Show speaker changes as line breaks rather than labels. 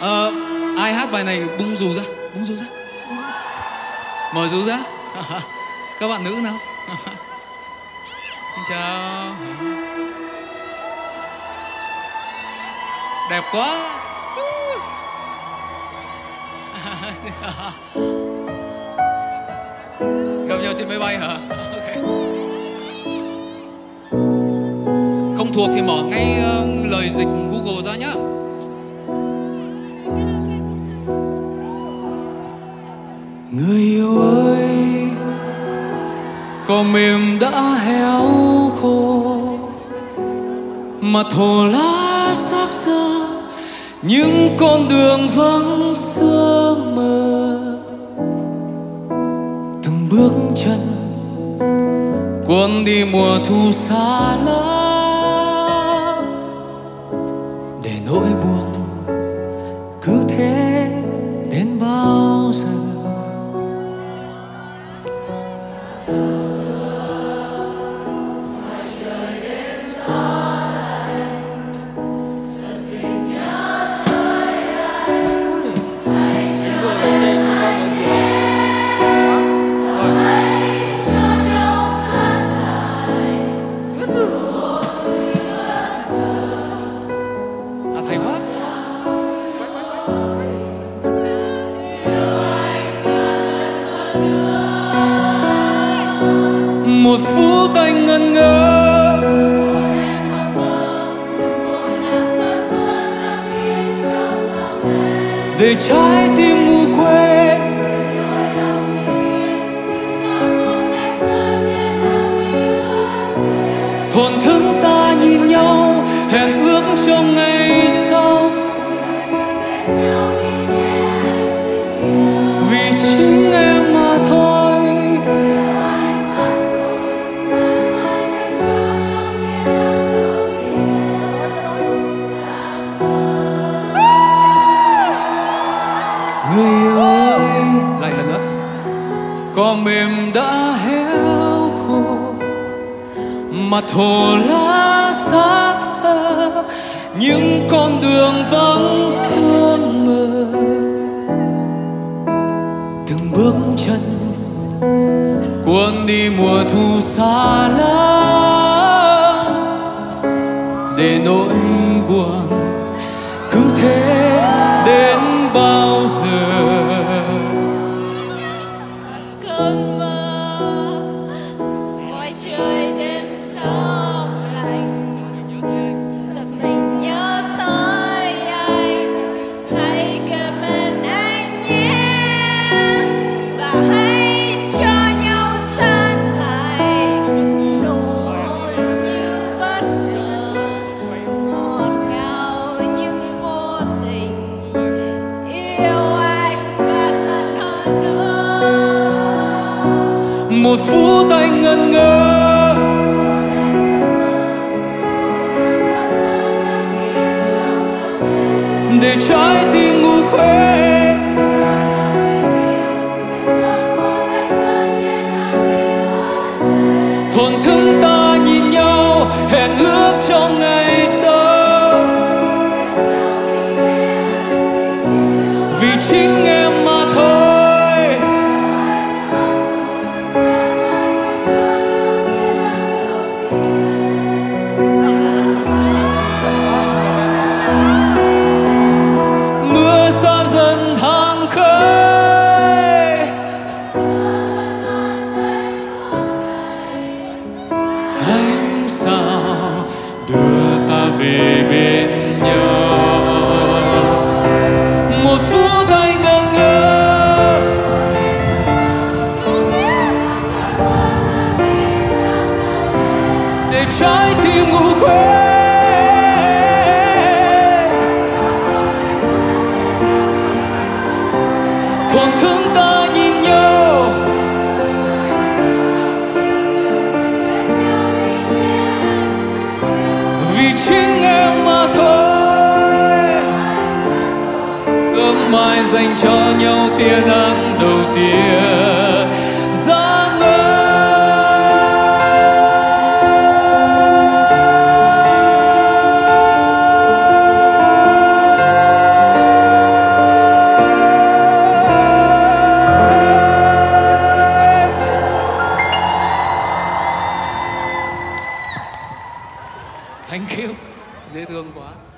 Ờ, ai hát bài này bung dù ra, bung dù ra. Mở dù ra. Các bạn nữ nào? Xin chào. Đẹp quá. Gặp nhau trên máy bay hả? Không thuộc thì mở ngay ờ, lời dịch Google ra nhá. Người yêu ơi Cỏ mềm đã héo khô mặt hồ lá xác xơ, Những con đường vắng sương mờ. Từng bước chân, Cuốn đi mùa thu xa lắm Để nỗi buồn cứ thế đến bao phút anh ngẩn ngơ. Để trái tim ngu quê. Thổn thức ta nhìn nhau, hẹn ước trong ngày mềm đã héo khô mặt hồ lá xác xơ, những con đường vắng sương mờ. Từng bước chân cuốn đi mùa thu xa lắm để nỗi buồn cứ thế một phút anh ngẩn ngơ. Để trái tim ngủ khuê thổn thương ta nhìn nhau, hẹn ước dành cho nhau tia nắng đầu tiên giấc mơ Thank you. Dễ thương quá.